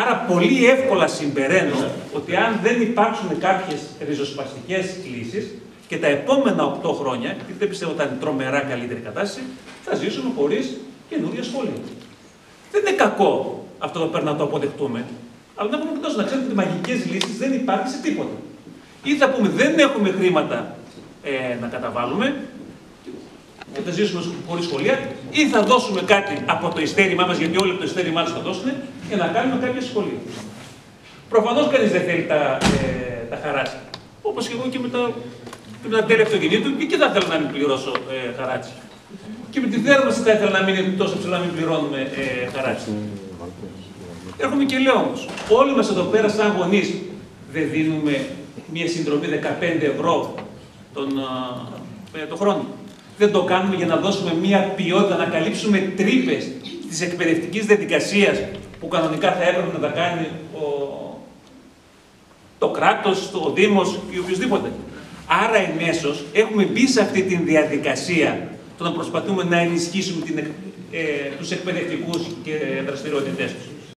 Άρα πολύ εύκολα συμπεραίνω ότι αν δεν υπάρξουν κάποιες ριζοσπαστικές λύσεις και τα επόμενα 8 χρόνια, γιατί δεν πιστεύω ότι θα είναι τρομερά καλύτερη κατάσταση, θα ζήσουμε χωρίς καινούργια σχολεία. Δεν είναι κακό αυτό το πρέπει να το αποδεχτούμε. Αλλά να πούμε τόσο να ξέρετε ότι μαγικές λύσεις δεν υπάρχει σε τίποτα. Ή θα πούμε δεν έχουμε χρήματα ε, να καταβάλουμε και θα ζήσουμε χωρί σχολεία, ή θα δώσουμε κάτι από το ειστέρημά μας, γιατί όλοι από το ειστέρημά του θα δώσουν, και να κάνουμε κάποια σχολεία. Προφανώς κανείς δεν θέλει τα, ε, τα χαράτσια. Όπως και εγώ και με τα, και με τα τέλη αυτοκινήτου, και εκεί θα ήθελα να μην πληρώσω ε, χαράτσι. Και με τη θέρμανση θα ήθελα να μην είναι τόσο ψηλά να μην πληρώνουμε ε, χαράτσι. Έρχομαι και λέω όμως, όλοι μας εδώ πέρα, σαν γονείς, δεν δίνουμε μία συνδρομή 15 ευρώ τον, ε, το χρόνο. Δεν το κάνουμε για να δώσουμε μία ποιότητα, να καλύψουμε τρύπες της εκπαιδευτικής διαδικασίας που κανονικά θα έπρεπε να τα κάνει ο, το κράτος, ο Δήμος ή οποιοδήποτε. Άρα εμέσως έχουμε μπει σε αυτή τη διαδικασία το να προσπαθούμε να ενισχύσουμε την, ε, τους εκπαιδευτικούς και δραστηριότητές τους.